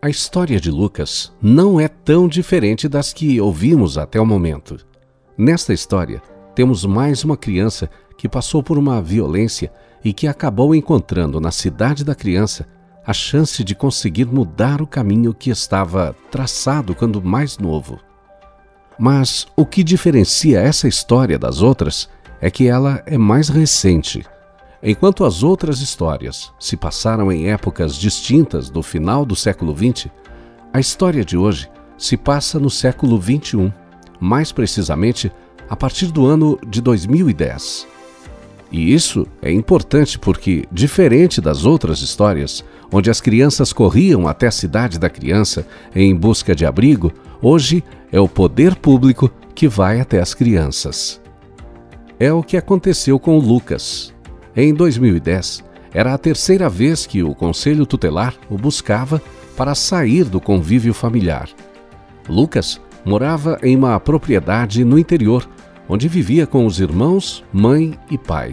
A história de Lucas não é tão diferente das que ouvimos até o momento. Nesta história, temos mais uma criança que passou por uma violência e que acabou encontrando na cidade da criança a chance de conseguir mudar o caminho que estava traçado quando mais novo. Mas o que diferencia essa história das outras é que ela é mais recente Enquanto as outras histórias se passaram em épocas distintas do final do século XX, a história de hoje se passa no século XXI, mais precisamente a partir do ano de 2010. E isso é importante porque, diferente das outras histórias, onde as crianças corriam até a cidade da criança em busca de abrigo, hoje é o poder público que vai até as crianças. É o que aconteceu com Lucas, em 2010, era a terceira vez que o Conselho Tutelar o buscava para sair do convívio familiar. Lucas morava em uma propriedade no interior, onde vivia com os irmãos, mãe e pai.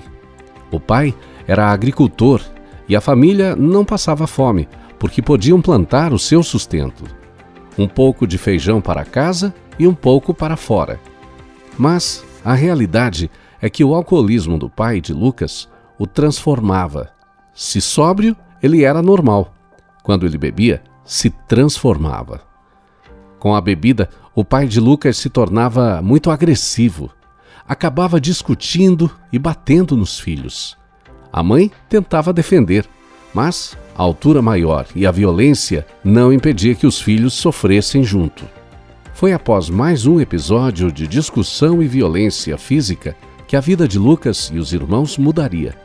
O pai era agricultor e a família não passava fome, porque podiam plantar o seu sustento. Um pouco de feijão para casa e um pouco para fora. Mas a realidade é que o alcoolismo do pai de Lucas o transformava. Se sóbrio, ele era normal. Quando ele bebia, se transformava. Com a bebida, o pai de Lucas se tornava muito agressivo. Acabava discutindo e batendo nos filhos. A mãe tentava defender, mas a altura maior e a violência não impedia que os filhos sofressem junto. Foi após mais um episódio de discussão e violência física que a vida de Lucas e os irmãos mudaria.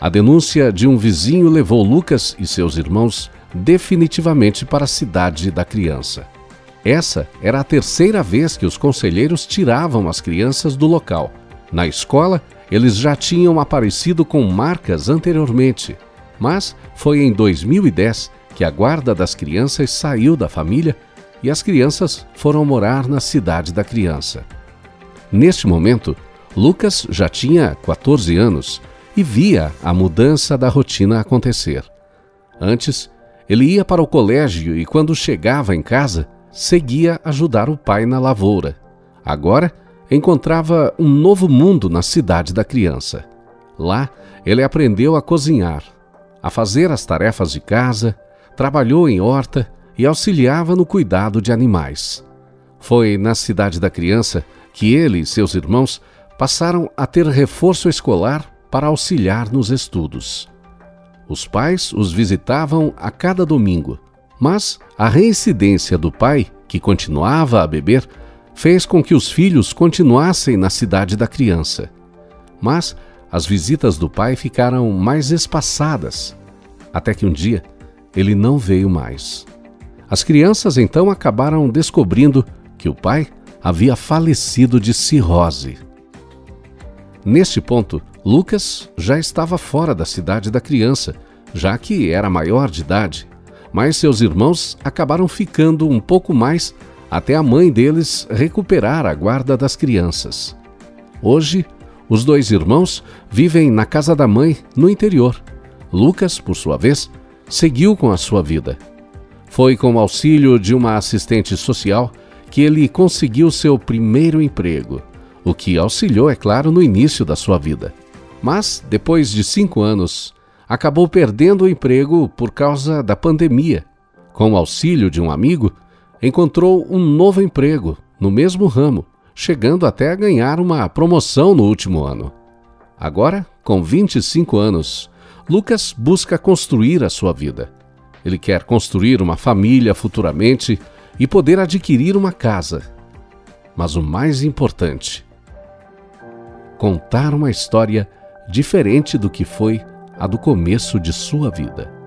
A denúncia de um vizinho levou Lucas e seus irmãos definitivamente para a cidade da criança. Essa era a terceira vez que os conselheiros tiravam as crianças do local. Na escola, eles já tinham aparecido com marcas anteriormente, mas foi em 2010 que a guarda das crianças saiu da família e as crianças foram morar na cidade da criança. Neste momento, Lucas já tinha 14 anos e via a mudança da rotina acontecer. Antes, ele ia para o colégio e, quando chegava em casa, seguia ajudar o pai na lavoura. Agora, encontrava um novo mundo na cidade da criança. Lá, ele aprendeu a cozinhar, a fazer as tarefas de casa, trabalhou em horta e auxiliava no cuidado de animais. Foi na cidade da criança que ele e seus irmãos passaram a ter reforço escolar para auxiliar nos estudos. Os pais os visitavam a cada domingo, mas a reincidência do pai, que continuava a beber, fez com que os filhos continuassem na cidade da criança. Mas as visitas do pai ficaram mais espaçadas, até que um dia ele não veio mais. As crianças então acabaram descobrindo que o pai havia falecido de cirrose. Neste ponto, Lucas já estava fora da cidade da criança, já que era maior de idade, mas seus irmãos acabaram ficando um pouco mais até a mãe deles recuperar a guarda das crianças. Hoje, os dois irmãos vivem na casa da mãe, no interior. Lucas, por sua vez, seguiu com a sua vida. Foi com o auxílio de uma assistente social que ele conseguiu seu primeiro emprego, o que auxiliou, é claro, no início da sua vida. Mas, depois de cinco anos, acabou perdendo o emprego por causa da pandemia. Com o auxílio de um amigo, encontrou um novo emprego no mesmo ramo, chegando até a ganhar uma promoção no último ano. Agora, com 25 anos, Lucas busca construir a sua vida. Ele quer construir uma família futuramente e poder adquirir uma casa. Mas o mais importante, contar uma história diferente do que foi a do começo de sua vida.